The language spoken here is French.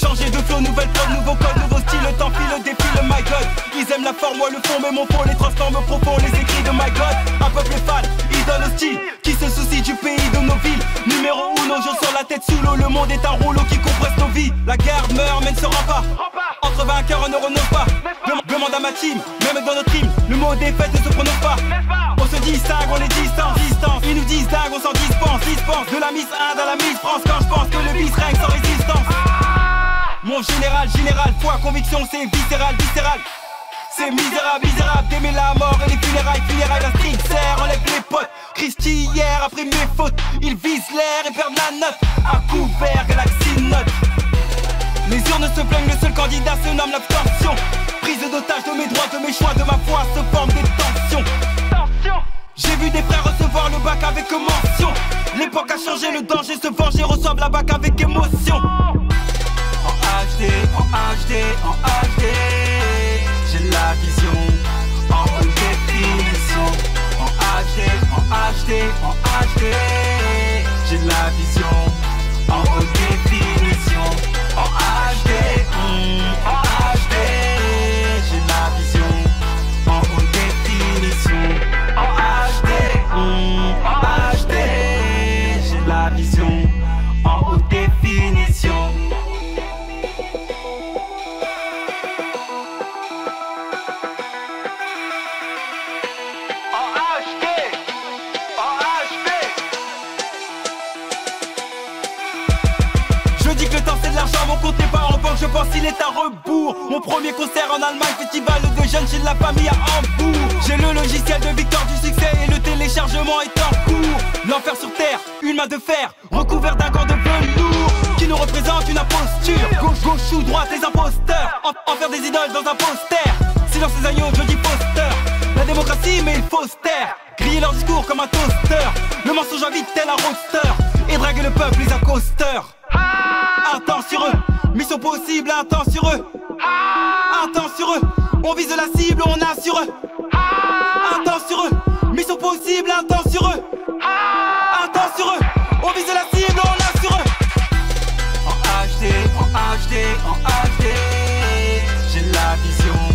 Changer de flow, nouvelle forme, nouveau code, nouveau style, le temps file, défile, my god. Ils aiment la forme, moi le fond, mais mon fond les transforme profond, les écrits de my god. Un peuple fan, idole hostile, qui se soucie du pays, de nos villes. Numéro 1, nos jeux sur la tête sous l'eau, le monde est un rouleau qui compresse nos vies. La guerre meurt, mais ne sera pas. Entre vainqueurs, ne renonce pas. Dem- Demande à ma team, même dans notre team, le mot défaite ne se prononce pas. On se distingue, on est distant, distance. Ils nous disent dingue, on s'en dispense, dispense. De la Miss Inde à la Miss France, quand je pense que le vice règne sans résistance. Mon général, général, foi, conviction, c'est viscéral, viscéral. C'est misérable, misérable d'aimer la mort et les funérailles, funérailles, la street serre, enlève les potes. Christy hier, après mes fautes, ils visent l'air et perdent la note. À couvert, galaxie note. Les urnes se plaignent, le seul candidat se nomme l'abstention. De mes choix, de ma foi, se forment des tensions. J'ai vu des frères recevoir le bac avec mention. L'époque a changé, le danger se venger, reçoivent la bac avec émotion. En HD, en HD, en HD, Dis que le temps c'est de l'argent, mon compte n'est pas en banque, je pense qu'il est à rebours. Mon premier concert en Allemagne, festival de jeunes chez la famille à Hambourg. J'ai le logiciel de victoire du succès et le téléchargement est en cours. L'enfer sur terre, une main de fer, recouvert d'un gant de velours. Qui nous représente une imposture. Gauche, gauche ou droite, les imposteurs. En, en faire des idoles dans un poster. Silence les agneaux, je dis poster. La démocratie, mais il faut se taire. Griller leur discours comme un toaster. Le mensonge invite tel un roadster. Et draguer le peuple, les accosteurs. Attends sur eux, mission possible, attends sur eux. Attends sur eux, on vise la cible, on assure eux. Attends sur eux, mission possible, attends sur eux. Attends sur eux, on vise la cible, on assure eux. En HD, en HD, en HD, j'ai la vision.